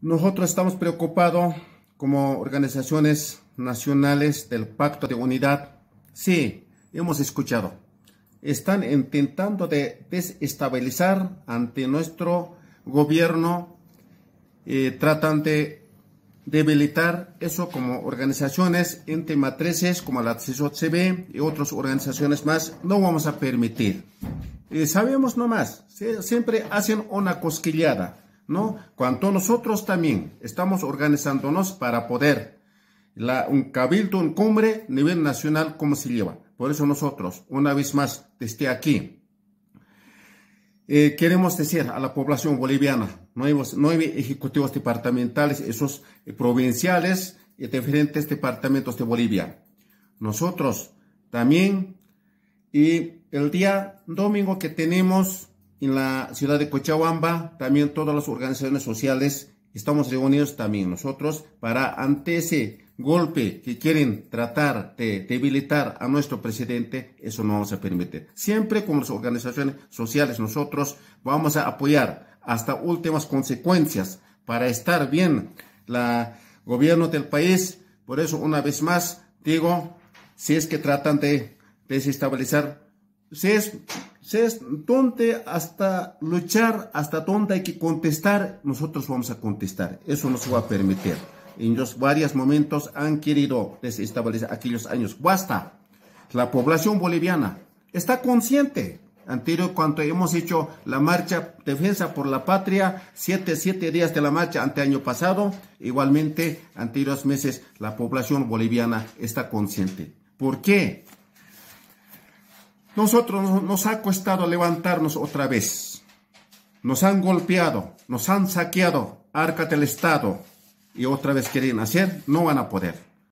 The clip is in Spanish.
Nosotros estamos preocupados como organizaciones nacionales del Pacto de Unidad. Sí, hemos escuchado. Están intentando de desestabilizar ante nuestro gobierno, eh, tratan de debilitar eso como organizaciones entre matrices como la CB y otras organizaciones más, no vamos a permitir. Eh, sabemos nomás, siempre hacen una cosquillada ¿no? Cuanto nosotros también estamos organizándonos para poder la, un cabildo, un cumbre a nivel nacional, ¿cómo se lleva? Por eso nosotros, una vez más, desde aquí, eh, queremos decir a la población boliviana, nuevos, nueve ejecutivos departamentales, esos eh, provinciales y diferentes departamentos de Bolivia. Nosotros también, y el día domingo que tenemos en la ciudad de Cochabamba, también todas las organizaciones sociales estamos reunidos también nosotros para ante ese golpe que quieren tratar de debilitar a nuestro presidente, eso no vamos a permitir. Siempre como las organizaciones sociales nosotros vamos a apoyar hasta últimas consecuencias para estar bien la gobierno del país. Por eso una vez más digo, si es que tratan de desestabilizar, si es es donde hasta luchar, hasta donde hay que contestar, nosotros vamos a contestar. Eso nos va a permitir. En los varios momentos han querido desestabilizar aquellos años. Basta. La población boliviana está consciente. Anterior, cuando hemos hecho la marcha Defensa por la Patria, siete, siete días de la marcha ante año pasado, igualmente, anteriores meses, la población boliviana está consciente. ¿Por qué? Nosotros nos ha costado levantarnos otra vez. Nos han golpeado, nos han saqueado arca del Estado y otra vez quieren hacer, no van a poder.